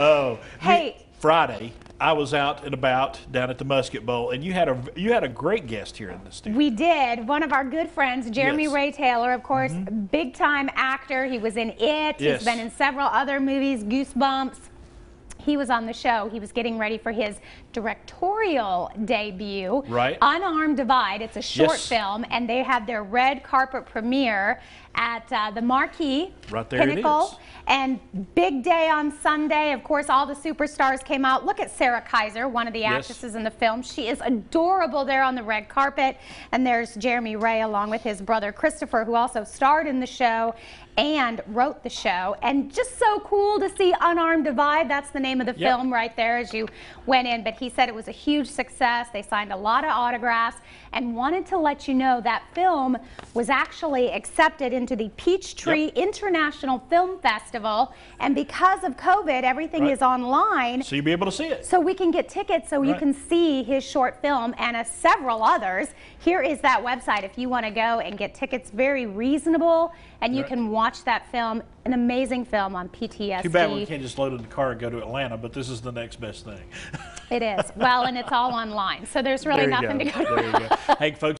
Oh, Hey. Friday, I was out and about down at the Musket Bowl, and you had a you had a great guest here in the studio. We did. One of our good friends, Jeremy Yes. Ray Taylor, of course, mm-hmm. big time actor. He was in It. Yes. He's been in several other movies, Goosebumps. He was on the show. He was getting ready for his directorial debut. Right. Unarmed Divide. It's a short Yes. film, and they had their red carpet premiere at uh, the Marquee Right there it Pinnacle. is. And big day on Sunday. Of course, all the superstars came out. Look at Sarah Kiser, one of the Yes. actresses in the film. She is adorable there on the red carpet. And there's Jeremy Ray along with his brother Christopher, who also starred in the show and wrote the show. And just so cool to see Unarmed Divide. That's the name of the Yep. film right there as you went in. But he said it was a huge success. They signed a lot of autographs and wanted to let you know that film was actually accepted into the Peachtree Yep. International Film Festival. And because of COVID, everything Right. is online. so you'll be able to see it. So we can get tickets so you can see his short film and uh, several others. Here is that website if you want to go and get tickets very reasonable and you Right. can watch that film, an amazing film on PTSD. Too bad we can't just load in the car and go to Atlanta, but this is the next best thing. It is. Well, and it's all online. So there's really There nothing go. to go There you go. Hey, folks.